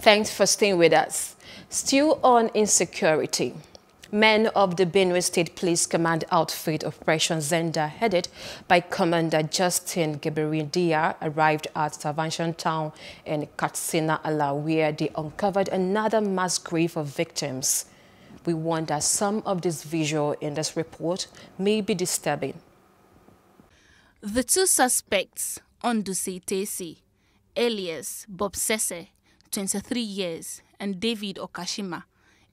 Thanks for staying with us. Still on insecurity. Men of the Benue State Police Command outfit Operation Zenda, headed by Commander Justin Geberidia, arrived at Salvation Town in Katsina Ala, where they uncovered another mass grave of victims. We wonder some of this visual in this report may be disturbing. The two suspects, Onduse Tesi, alias Bob Sese, 23 years, and David Okashima,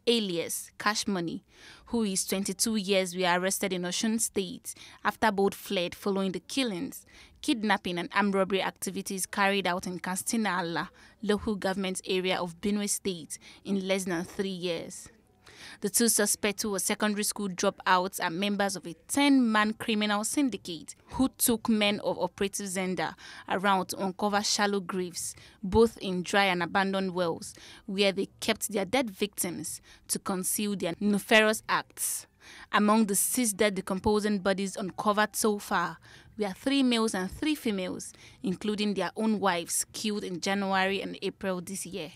alias Cash Money, who is 22 years, were arrested in Osun State after both fled following the killings, kidnapping, and armed robbery activities carried out in Katsina local government area of Benue State in less than three years. The two suspects who were secondary school dropouts are members of a 10-man criminal syndicate who took men of Operation Zenda around to uncover shallow graves, both in dry and abandoned wells, where they kept their dead victims to conceal their nefarious acts. Among the six dead decomposing bodies uncovered so far were three males and three females, including their own wives, killed in January and April this year.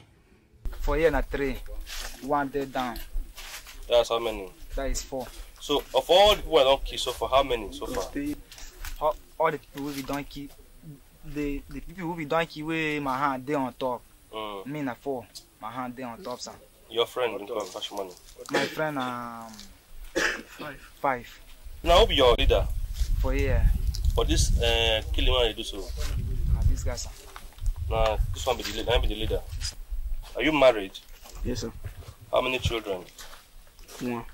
For year na three, one dead down. That's how many? That is four. So of all the people I don't kill so far, how many so far? All, all the people who be don't kill, the the people who be don't kill with my hand they on top. Mm. Me na four, my hand they on top sir. Your friend in call cash money. My friend um five. Five. Now who be your leader For year, for this uh, killing one you do so? na this guy sir. Now this one be the leader. Be the leader. Are you married? Yes sir. How many children? One.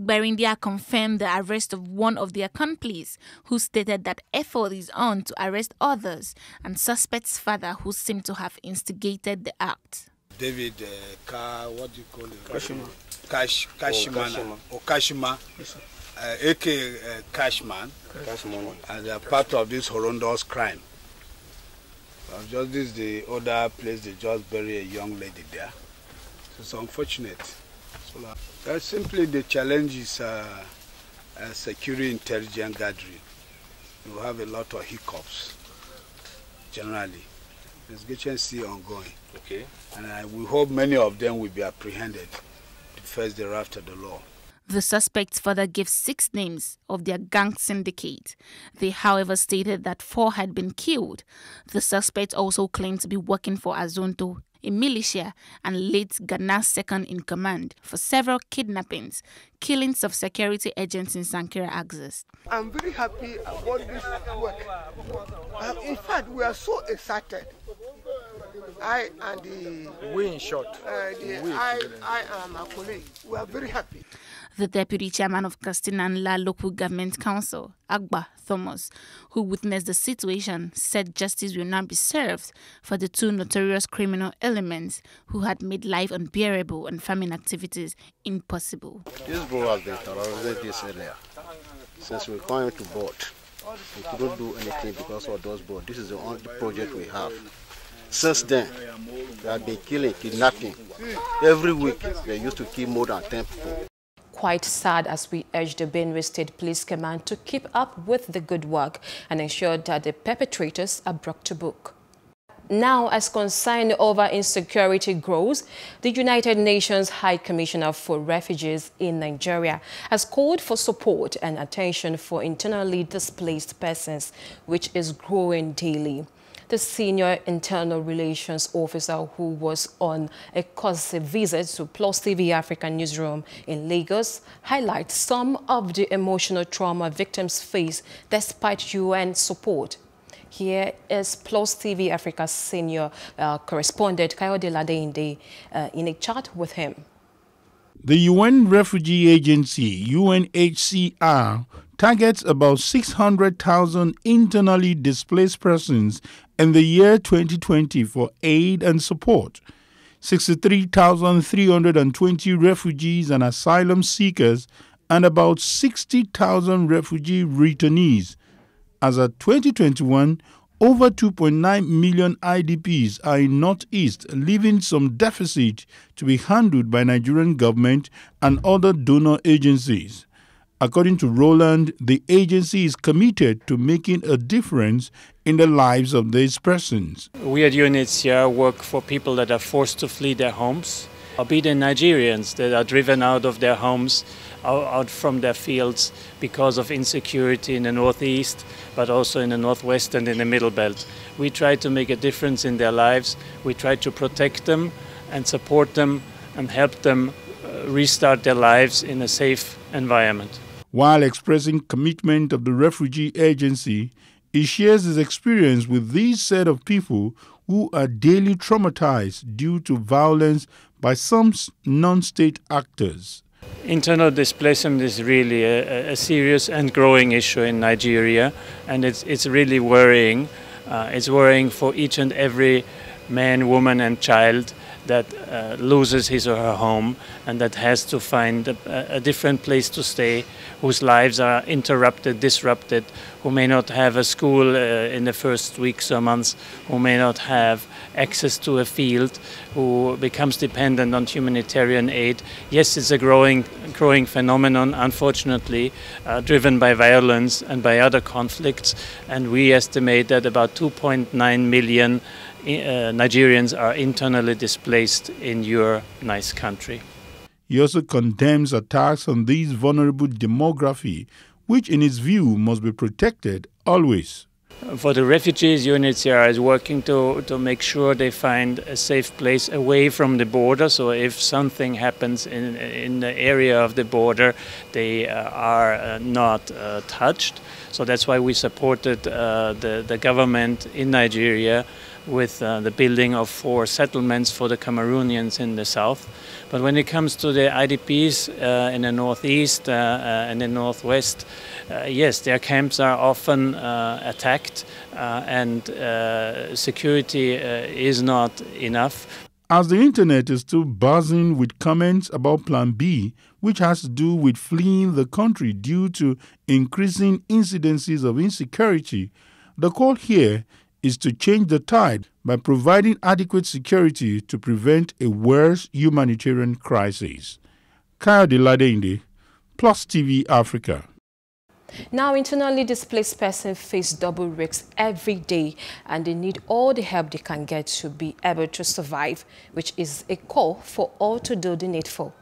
Berindia confirmed the arrest of one of the accomplices, who stated that effort is on to arrest others, and suspect's father, who seemed to have instigated the act. David uh, Ka, what do you call it? Kashima. Kash, Kashimana, Kashima. or Kashima, uh, aka uh, Cashman, Cash money. as a part of this horrendous crime. Uh, just this the other place they just bury a young lady there. So it's unfortunate. So, uh, simply the challenge is uh, uh, security intelligence gathering. You have a lot of hiccups generally. Investigation still ongoing. Okay. and I, we hope many of them will be apprehended to face the wrath of the law. The suspects further gave six names of their gang syndicate. They, however, stated that four had been killed. The suspects also claimed to be working for Azonto, a militia, and late Gana's second in command for several kidnappings, killings of security agents in Sankera Axis. I'm very happy about this work. Uh, in fact, we are so excited. I and the We in short. uh, the I, I and my colleague, we are very happy. The deputy chairman of Katsina-Ala Local Government Council, Agba Thomas, who witnessed the situation, said justice will now be served for the two notorious criminal elements who had made life unbearable and farming activities impossible. This bro has been terrorizing this area since we came to board. We couldn't do anything because of those boards. This is the only project we have. Since then, they have been killing, kidnapping. Every week, they used to kill more than 10 people. Quite sad as we urge the Benue State Police Command to keep up with the good work and ensure that the perpetrators are brought to book. Now, as concern over insecurity grows, the United Nations High Commissioner for Refugees in Nigeria has called for support and attention for internally displaced persons, which is growing daily. The senior internal relations officer who was on a courtesy visit to Plus TV African newsroom in Lagos highlights some of the emotional trauma victims face despite UN support. Here is Plus TV Africa senior uh, correspondent Kayode Ladeinde uh, in a chat with him. The UN Refugee Agency, UNHCR, targets about 600,000 internally displaced persons in the year 2020 for aid and support. 63,320 refugees and asylum seekers and about 60,000 refugee returnees. As of 2021, over 2.9 million IDPs are in Northeast, leaving some deficit to be handled by Nigerian government and other donor agencies. According to Roland, the agency is committed to making a difference in the lives of these persons. We at UNHCR work for people that are forced to flee their homes, be they Nigerians that are driven out of their homes, out from their fields because of insecurity in the northeast, but also in the northwest and in the middle belt. We try to make a difference in their lives. We try to protect them and support them and help them uh, restart their lives in a safe environment. While expressing commitment of the refugee agency, he shares his experience with these set of people who are daily traumatized due to violence by some non-state actors. Internal displacement is really a, a, serious and growing issue in Nigeria, and it's, it's really worrying. Uh, it's worrying for each and every man, woman, and child that uh, loses his or her home and that has to find a, a, different place to stay, whose lives are interrupted, disrupted, who may not have a school uh, in the first weeks or months, who may not have access to a field, who becomes dependent on humanitarian aid. Yes, it's a growing, growing phenomenon, unfortunately, uh, driven by violence and by other conflicts, and we estimate that about 2.9 million uh, Nigerians are internally displaced in your nice country. He also condemns attacks on these vulnerable demography, which in his view must be protected always. For the refugees, UNHCR is working to, to make sure they find a safe place away from the border. So if something happens in, in the area of the border, they uh, are uh, not uh, touched. So that's why we supported uh, the, the government in Nigeria with uh, the building of four settlements for the Cameroonians in the south. But when it comes to the IDPs uh, in the northeast uh, uh and the northwest, uh, yes, their camps are often uh, attacked and security is not enough. As the internet is still buzzing with comments about Plan B, which has to do with fleeing the country due to increasing incidences of insecurity, the call here is to change the tide by providing adequate security to prevent a worse humanitarian crisis. Kayode Ladeinde, Plus TV Africa. Now, internally displaced persons face double risks every day and they need all the help they can get to be able to survive, which is a call for all to do the needful.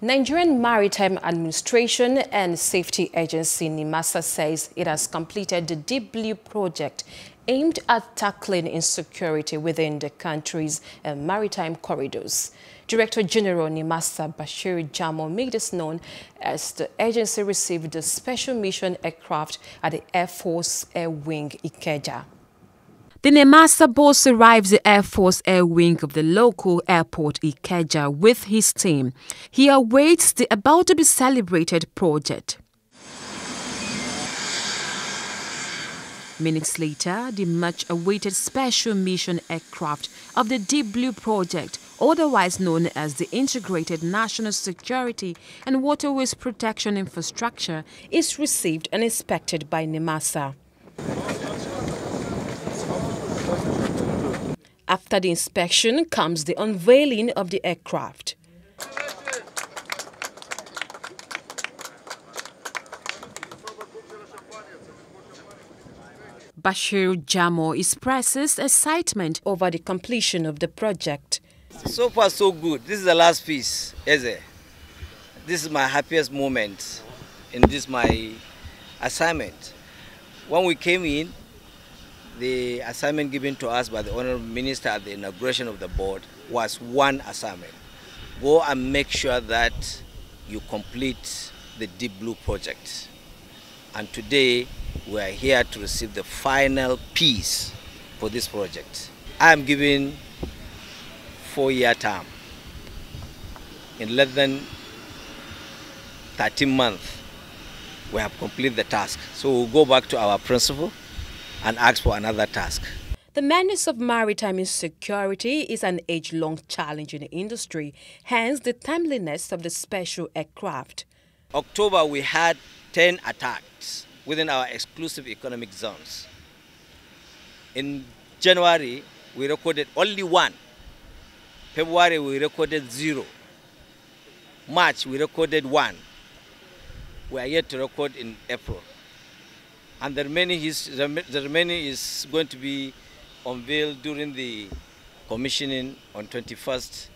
Nigerian Maritime Administration and Safety Agency NIMASA says it has completed the Deep Blue project aimed at tackling insecurity within the country's uh, maritime corridors. Director General Nimasa Bashir Jamoh made this known as the agency received the special mission aircraft at the Air Force Air Wing Ikeja. The NIMASA boss arrives the Air Force Air Wing of the local airport Ikeja with his team. He awaits the about to be celebrated project. Minutes later, the much awaited special mission aircraft of the Deep Blue project, otherwise known as the Integrated National Security and Waterways Protection Infrastructure, is received and inspected by NIMASA. After the inspection comes the unveiling of the aircraft. Bashir Jamoh expresses excitement over the completion of the project. So far, so good. This is the last piece, Eze. This is my happiest moment in this my assignment. When we came in, the assignment given to us by the Honorable Minister at the inauguration of the board was one assignment. Go and make sure that you complete the Deep Blue project. And today we are here to receive the final piece for this project. I am given four-year term. In less than 13 months, we have completed the task. So we'll go back to our principal and ask for another task. The menace of maritime insecurity is an age-long challenge in the industry, hence the timeliness of the special aircraft. October, we had 10 attacks within our exclusive economic zones. In January, we recorded only one. February, we recorded zero. March, we recorded one. We are yet to record in April. And the remaining is, the remaining is going to be unveiled during the commissioning on 21st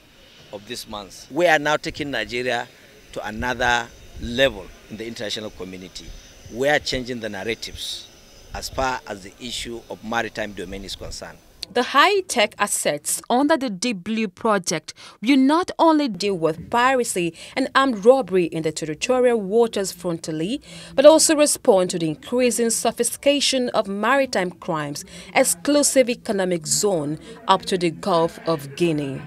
of this month. We are now taking Nigeria to another level in the international community. We are changing the narratives as far as the issue of maritime domain is concerned. The high-tech assets under the Deep Blue project will not only deal with piracy and armed robbery in the territorial waters frontally, but also respond to the increasing sophistication of maritime crimes exclusive economic zone up to the Gulf of Guinea.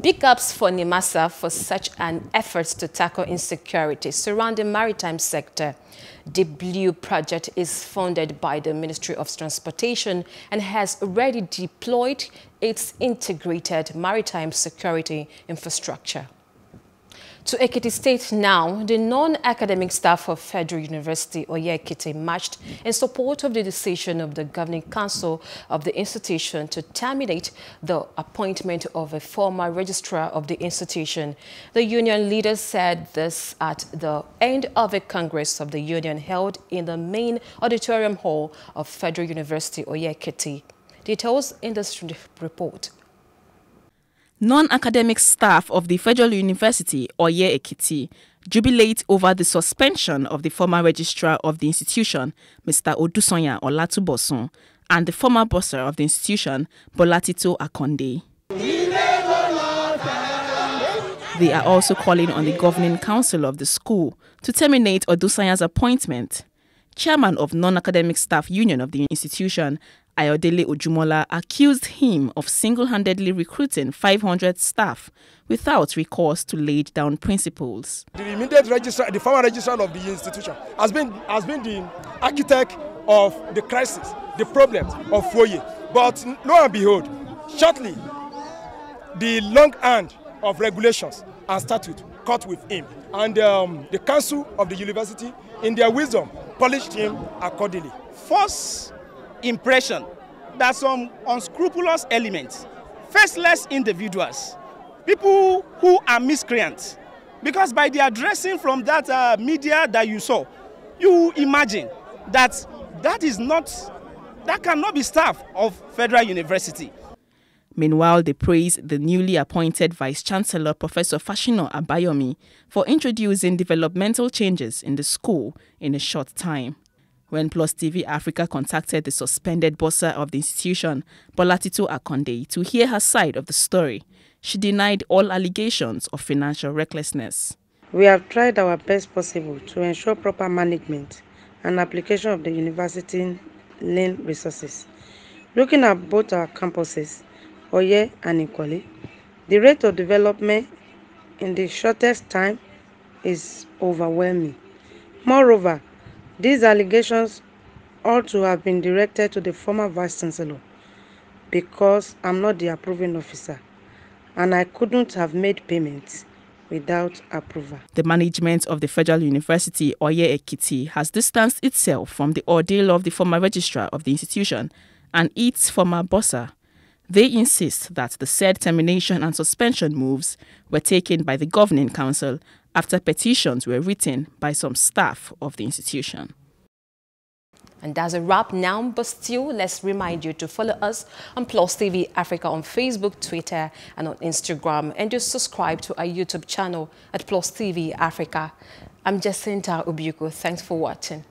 Big ups for NIMASA for such an effort to tackle insecurity surrounding maritime sector. The Blue project is funded by the Ministry of Transportation and has already deployed its integrated maritime security infrastructure. To Ekiti State now, the non-academic staff of Federal University Oye-Ekiti marched in support of the decision of the Governing Council of the institution to terminate the appointment of a former registrar of the institution. The union leaders said this at the end of a congress of the union held in the main auditorium hall of Federal University Oye-Ekiti. Details in this report. Non-academic staff of the Federal University, Oye Ekiti, jubilate over the suspension of the former registrar of the institution, Mr. Odusanya Olatunbosun, and the former bursar of the institution, Bolatito Akonde. They are also calling on the governing council of the school to terminate Odusanya's appointment. Chairman of Non-Academic Staff Union of the institution, Ayodele Ojumola accused him of single-handedly recruiting 500 staff without recourse to laid down principles. The immediate registrar, the former registrar of the institution, has been has been the architect of the crisis, the problems of Foye. But lo and behold, shortly, the long hand of regulations and statute caught with him, and um, the council of the university, in their wisdom, polished him accordingly. First impression that some unscrupulous elements, faceless individuals, people who are miscreants, because by the addressing from that uh, media that you saw, you imagine that that is not, that cannot be staff of Federal University. Meanwhile, they praised the newly appointed Vice Chancellor Professor Fasina Abayomi for introducing developmental changes in the school in a short time. When Plus TV Africa contacted the suspended bursar of the institution, Bolatito Akonde, to hear her side of the story, she denied all allegations of financial recklessness. We have tried our best possible to ensure proper management and application of the university lane resources. Looking at both our campuses, Oye and Ikole, the rate of development in the shortest time is overwhelming. Moreover, these allegations ought to have been directed to the former Vice Chancellor because I'm not the approving officer and I couldn't have made payments without approval. The management of the Federal University, Oye Ekiti, has distanced itself from the ordeal of the former registrar of the institution and its former bursar. They insist that the said termination and suspension moves were taken by the governing council after petitions were written by some staff of the institution. And that's a wrap now, but still, let's remind you to follow us on Plus TV Africa on Facebook, Twitter, and on Instagram, and just subscribe to our YouTube channel at Plus TV Africa. I'm Jacinta Obiukwu. Thanks for watching.